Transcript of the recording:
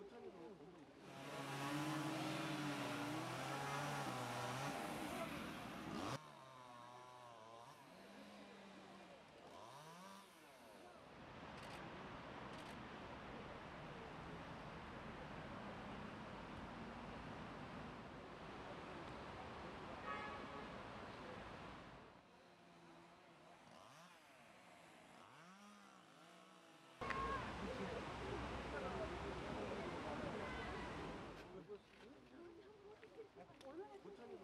고창으로 보통이